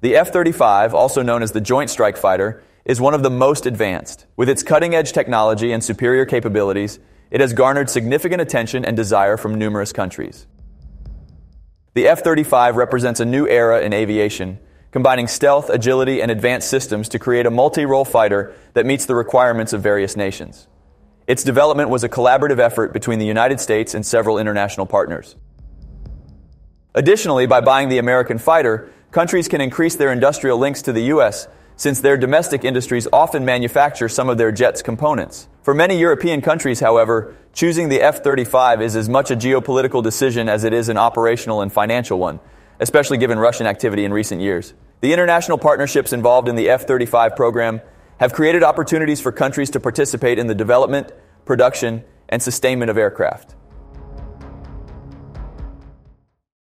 The F 35, also known as the Joint Strike Fighter, is one of the most advanced. With its cutting edge technology and superior capabilities, it has garnered significant attention and desire from numerous countries. The F 35 represents a new era in aviation, combining stealth, agility, and advanced systems to create a multi role fighter that meets the requirements of various nations. Its development was a collaborative effort between the United States and several international partners. Additionally, by buying the American fighter, countries can increase their industrial links to the U.S. since their domestic industries often manufacture some of their jets' components. For many European countries, however, choosing the F 35 is as much a geopolitical decision as it is an operational and financial one, especially given Russian activity in recent years. The international partnerships involved in the F 35 program have created opportunities for countries to participate in the development, production, and sustainment of aircraft.